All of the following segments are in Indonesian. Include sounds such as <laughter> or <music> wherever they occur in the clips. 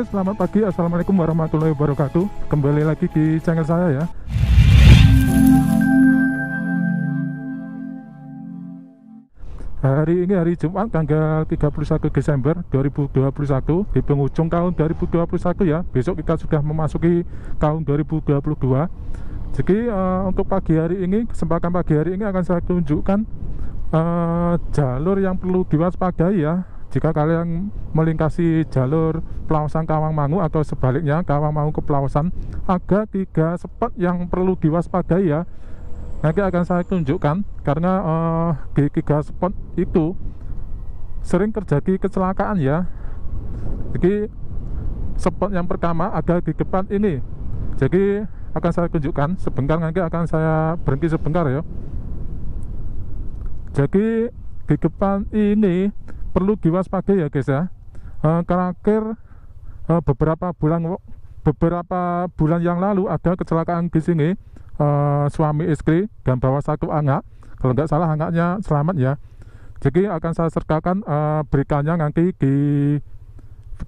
Oke, selamat pagi. Assalamualaikum warahmatullahi wabarakatuh. Kembali lagi di channel saya ya. Hari ini hari Jumat tanggal 31 Desember 2021 di penghujung tahun 2021 ya. Besok kita sudah memasuki tahun 2022. Jadi uh, untuk pagi hari ini, kesempatan pagi hari ini akan saya tunjukkan uh, jalur yang perlu diwaspadai ya jika kalian melintasi jalur Pelawasan Kawangmangu atau sebaliknya Kawangmangu ke Pelawasan ada tiga spot yang perlu diwaspadai ya. Nanti akan saya tunjukkan karena uh, di tiga spot itu sering terjadi kecelakaan ya. Jadi spot yang pertama ada di depan ini. Jadi akan saya tunjukkan sebentar nanti akan saya berhenti sebentar ya. Jadi di depan ini perlu diwaspadai ya guys ya. Uh, terakhir uh, beberapa bulan beberapa bulan yang lalu ada kecelakaan di sini. Uh, suami istri dan bawa satu anak. Kalau nggak salah anaknya selamat ya. Jadi akan saya sertakan uh, beritanya nanti di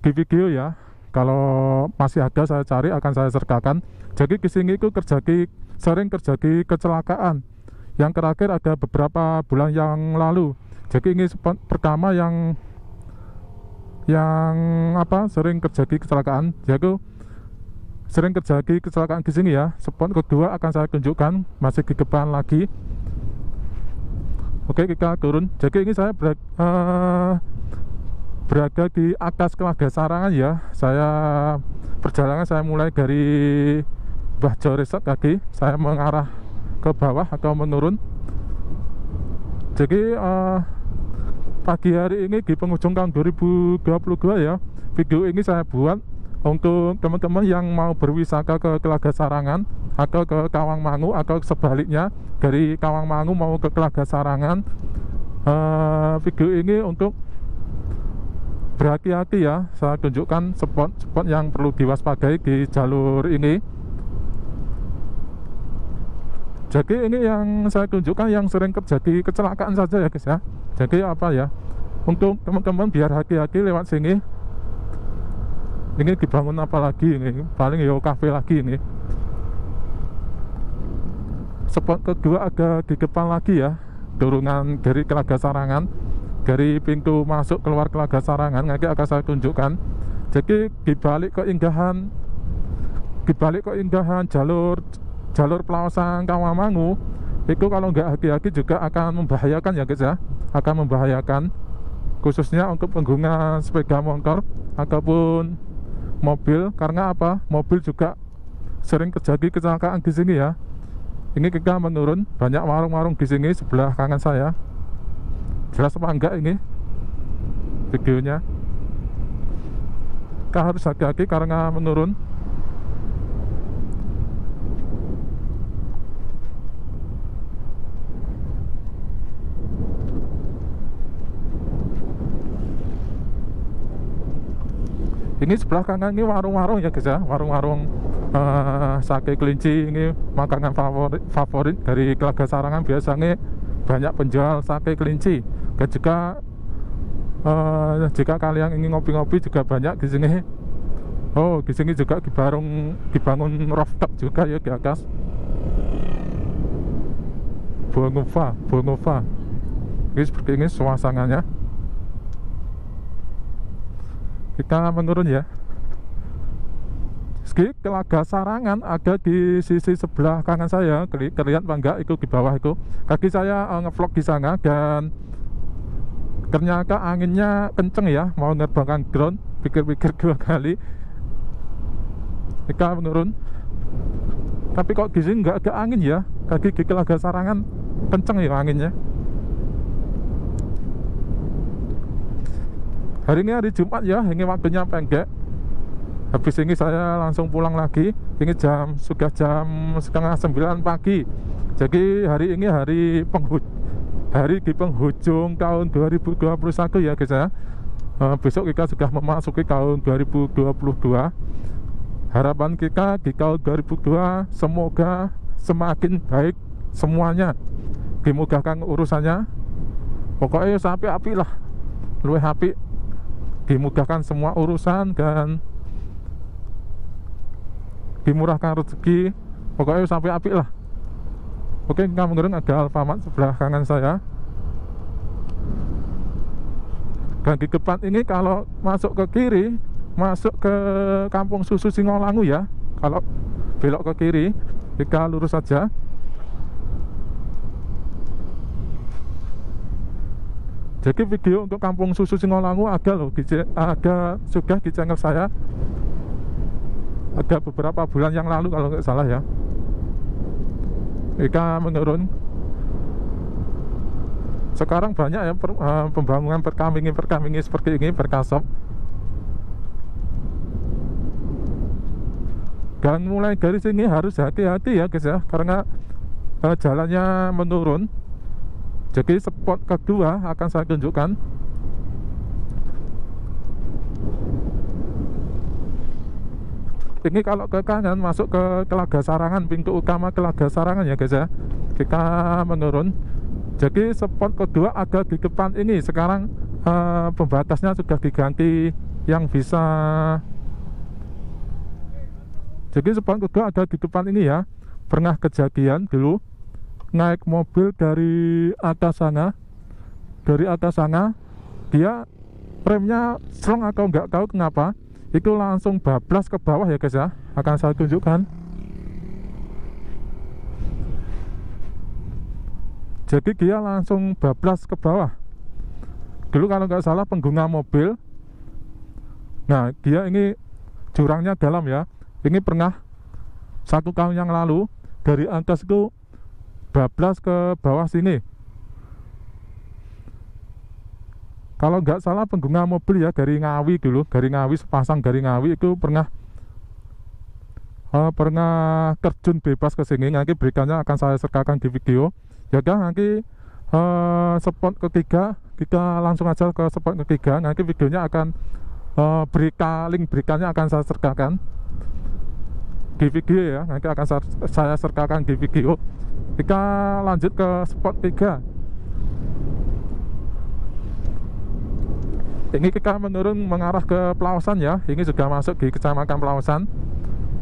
di video ya. Kalau masih ada saya cari akan saya sertakan. Jadi di sini itu terjadi sering terjadi kecelakaan. Yang terakhir ada beberapa bulan yang lalu jadi ini pertama yang yang apa sering terjadi kecelakaan. Yaitu sering terjadi kecelakaan di sini ya. Spot kedua akan saya tunjukkan masih di depan lagi. Oke kita turun. Jadi ini saya ber, uh, berada di atas Kelaga Sarangan ya. Saya perjalanan saya mulai dari Bahjo Resort tadi. Saya mengarah ke bawah atau menurun. Jadi uh, pagi hari ini di penghujung tahun 2022 ya. Video ini saya buat untuk teman-teman yang mau berwisata ke Telaga Sarangan atau ke Kawangmangu atau sebaliknya dari Kawangmangu mau ke Telaga Sarangan. Uh, video ini untuk berhati-hati ya. Saya tunjukkan spot-spot yang perlu diwaspadai di jalur ini. Jadi ini yang saya tunjukkan yang sering terjadi kecelakaan saja ya guys ya jadi apa ya? Untuk teman-teman biar hati-hati lewat sini. Ini dibangun apa lagi ini? Paling ya kafe lagi ini. Spot kedua ada di depan lagi ya. Turunan dari Kelaga Sarangan. Dari pintu masuk keluar Kelaga Sarangan nanti akan saya tunjukkan. Jadi dibalik keindahan dibalik keindahan jalur jalur Pelawasan Kawamangu itu kalau nggak hati-hati juga akan membahayakan ya guys ya akan membahayakan khususnya untuk pengguna sepeda motor ataupun mobil. Karena apa? Mobil juga sering terjadi kecelakaan di sini ya. Ini kita menurun banyak warung-warung di sini sebelah kanan saya. Jelas apa enggak ini videonya? Kita harus hati-hati karena menurun ini sebelah kanan ini warung-warung ya guys ya. Warung-warung uh, sake kelinci ini makanan favorit favorit dari Kelaga Sarangan. Biasanya banyak penjual sake kelinci. Dan juga uh, jika kalian ingin ngopi-ngopi juga banyak di sini. Oh di sini juga dibangun dibangun rooftop juga ya di atas. Bongova Bongova ini seperti ini suasananya kita menurun ya. Ski Telaga Sarangan ada di sisi sebelah kanan saya. Terlihat bangga itu di bawah itu. Kaki saya uh, ngevlog di sana dan ternyata anginnya kenceng ya. Mau nerbangkan drone pikir-pikir <laughs> dua kali. Kita menurun. Tapi kok di sini nggak ada angin ya? Kaki di Telaga Sarangan kenceng ya anginnya hari ini hari Jumat ya ini waktunya pendek. Habis ini saya langsung pulang lagi. Ini jam sudah jam setengah sembilan pagi. Jadi hari ini hari penghut hari di penghujung tahun 2021 ya guys ya. Uh, besok kita sudah memasuki tahun 2022 harapan kita di tahun 2022 semoga semakin baik semuanya. Dimudahkan urusannya. Pokoknya sampai api lah. Luwe api dimudahkan semua urusan dan dimurahkan rezeki. Pokoknya sampai api lah. Oke kamu gerung ada Alfamart sebelah kanan saya. Dan di depan ini kalau masuk ke kiri masuk ke kampung susu Singolangu ya. Kalau belok ke kiri jika lurus saja jadi video untuk kampung susu Singolangu ada loh ada sudah di channel saya. Ada beberapa bulan yang lalu kalau nggak salah ya. Jika menurun. Sekarang banyak ya per, uh, pembangunan perkamingi perkamingi seperti ini berkasop. Dan mulai dari sini harus hati-hati ya guys ya karena uh, jalannya menurun jadi spot kedua akan saya tunjukkan. Ini kalau ke kanan masuk ke Telaga Sarangan pintu utama Telaga Sarangan ya guys ya. Kita menurun. Jadi spot kedua agak di depan ini. Sekarang uh, pembatasnya sudah diganti yang bisa. Jadi spot kedua ada di depan ini ya. Pernah kejadian dulu naik mobil dari atas sana dari atas sana dia remnya strong atau nggak tahu kenapa itu langsung bablas ke bawah ya guys ya. Akan saya tunjukkan. Jadi dia langsung bablas ke bawah. Dulu kalau nggak salah pengguna mobil nah dia ini jurangnya dalam ya. Ini pernah satu tahun yang lalu dari atas itu bablas ke bawah sini. Kalau nggak salah pengguna mobil ya dari Ngawi dulu dari Ngawi sepasang dari Ngawi itu pernah uh, pernah terjun bebas ke sini. Nanti berikannya akan saya sertakan di video. Ya kan nanti uh, spot ketiga kita langsung aja ke spot ketiga. Nanti videonya akan uh, berika link berikannya akan saya sertakan di video ya. Nanti akan saya sertakan di video kita lanjut ke spot 3 ini kita menurun mengarah ke Pelausan ya. Ini sudah masuk di kecamatan Pelausan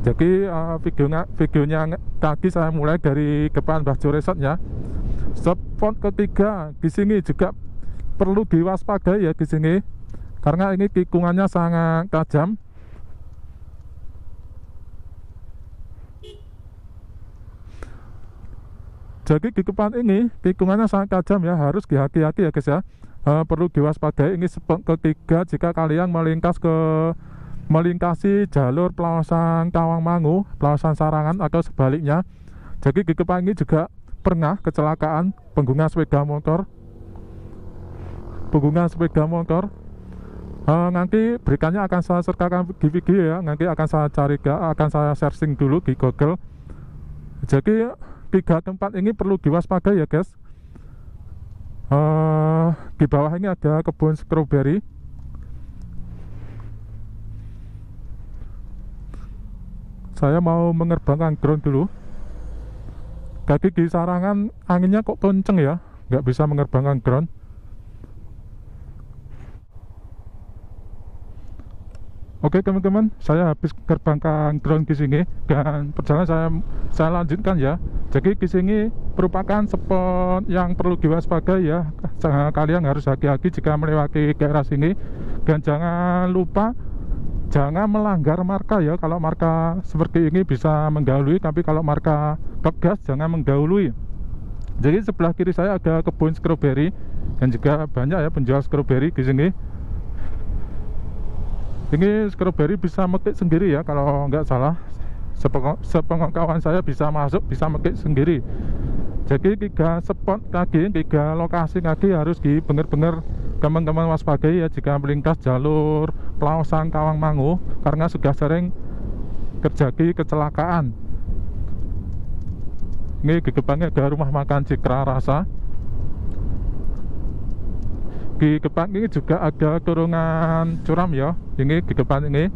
jadi uh, videonya videonya tadi saya mulai dari depan Baju Resort ya. Spot ketiga di sini juga perlu diwaspadai ya di sini. Karena ini tikungannya sangat tajam jadi di depan ini tikungannya sangat tajam ya harus dihati-hati ya guys ya uh, perlu diwaspadai ini ketiga jika kalian melingkas ke melintasi jalur Pelawasan Tawangmangu, Pelawasan Sarangan atau sebaliknya. Jadi di depan ini juga pernah kecelakaan pengguna sepeda motor. Pengguna sepeda motor. Uh, nanti berikannya akan saya sertakan di video ya. Nanti akan saya cari akan saya searching dulu di Google. Jadi tiga tempat ini perlu diwaspadai ya guys. Uh, di bawah ini ada kebun stroberi saya mau menerbangkan drone dulu. Kaki di sarangan anginnya kok kenceng ya? Nggak bisa menerbangkan drone Oke teman-teman, saya habis terbangkan drone di sini dan perjalanan saya saya lanjutkan ya. Jadi di sini merupakan spot yang perlu diwaspadai ya. Kalian harus hati-hati jika melewati daerah sini dan jangan lupa jangan melanggar marka ya. Kalau marka seperti ini bisa mendahului, tapi kalau marka tegas jangan mendahului. Jadi sebelah kiri saya ada kebun stroberi dan juga banyak ya penjual stroberi di sini ini strawberry bisa metik sendiri ya kalau nggak salah. Sepengetahuan saya bisa masuk bisa metik sendiri. Jadi tiga spot kaki tiga lokasi kaki harus di benar-benar teman-teman waspadai ya jika melintas jalur Pelausan Kawangmangu karena sudah sering terjadi kecelakaan. Ini di depannya ada rumah makan Cikra Rasa di depan ini juga ada turungan curam ya. Ini di depan ini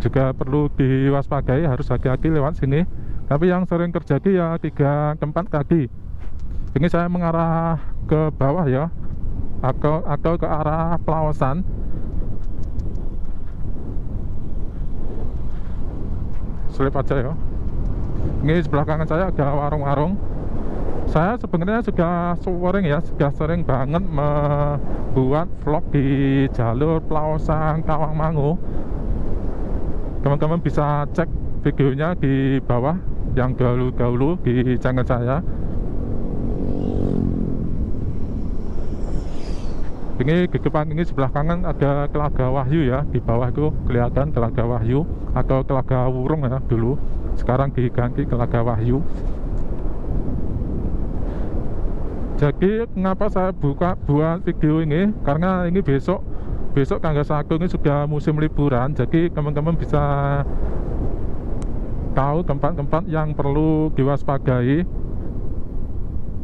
juga perlu diwaspadai harus hati-hati lewat sini. Tapi yang sering terjadi ya tiga tempat kaki ini saya mengarah ke bawah ya atau, atau ke arah pelawasan. Selip aja ya. Ini sebelah kanan saya ada warung-warung saya sebenarnya sudah sering ya sudah sering banget membuat vlog di jalur Pelausan Kawangmangu. Teman-teman bisa cek videonya di bawah yang dahulu-dahulu di channel saya. Ini di depan ini sebelah kanan ada telaga Wahyu ya di bawah itu kelihatan telaga Wahyu atau telaga Wurung ya dulu. Sekarang diganti telaga Wahyu jadi kenapa saya buka buat video ini? Karena ini besok besok tanggal satu ini sudah musim liburan. Jadi teman-teman bisa tahu tempat-tempat yang perlu diwaspadai.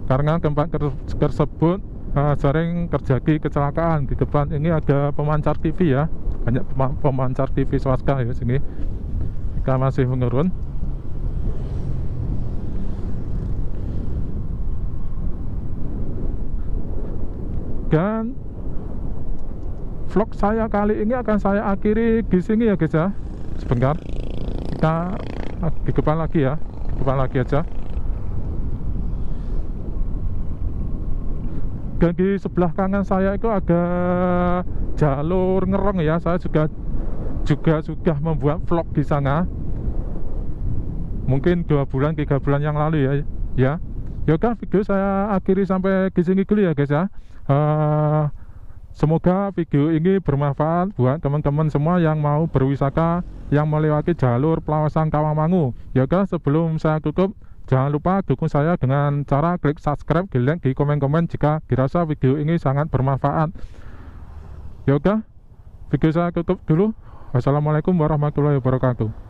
Karena tempat tersebut uh, sering terjadi kecelakaan. Di depan ini ada pemancar TV ya. Banyak pemancar TV swasta ya sini. Kita masih menurun dan vlog saya kali ini akan saya akhiri di sini ya guys ya. Sebentar. Kita di depan lagi ya. Di depan lagi aja. Dan di sebelah kanan saya itu ada jalur ngerong ya. Saya juga juga sudah membuat vlog di sana. Mungkin dua bulan tiga bulan yang lalu ya. Ya. Ya video saya akhiri sampai di sini dulu ya guys ya uh, semoga video ini bermanfaat buat teman-teman semua yang mau berwisata yang melewati jalur Pelawasan Kawangmangu ya guys sebelum saya tutup jangan lupa dukung saya dengan cara klik subscribe di link di komen-komen jika dirasa video ini sangat bermanfaat. Ya udah video saya tutup dulu. Wassalamualaikum warahmatullahi wabarakatuh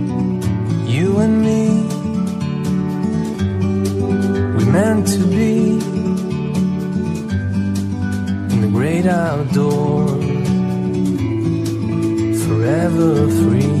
and me. We meant to be in the great outdoors, forever free.